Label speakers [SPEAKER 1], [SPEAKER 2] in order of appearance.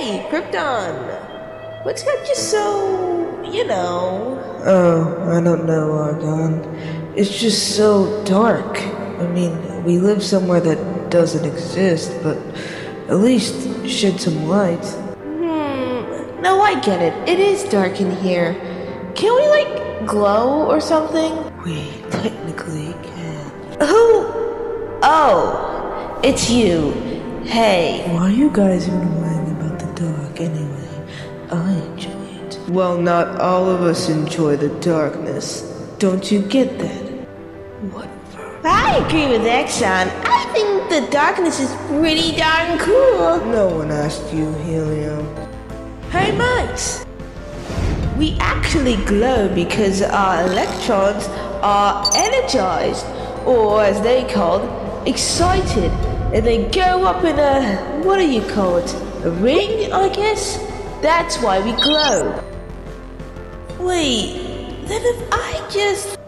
[SPEAKER 1] Hey, Krypton! What's got you so, you know?
[SPEAKER 2] Oh, I don't know, Argon. It's just so dark. I mean, we live somewhere that doesn't exist, but at least shed some light.
[SPEAKER 1] Hmm, no, I get it. It is dark in here. Can we, like, glow or something?
[SPEAKER 2] We technically can.
[SPEAKER 1] Who? Oh, it's you. Hey.
[SPEAKER 2] Why are you guys even worrying about dark anyway? I enjoy it. Well, not all of us enjoy the darkness. Don't you get that? What?
[SPEAKER 1] I agree with Exxon. I think the darkness is pretty darn cool.
[SPEAKER 2] No one asked you, Helium.
[SPEAKER 1] Hey, mates. We actually glow because our electrons are energized, or as they called, excited, and they go up in a what do you call it? A ring, I guess. That's why we glow. Wait, then if I just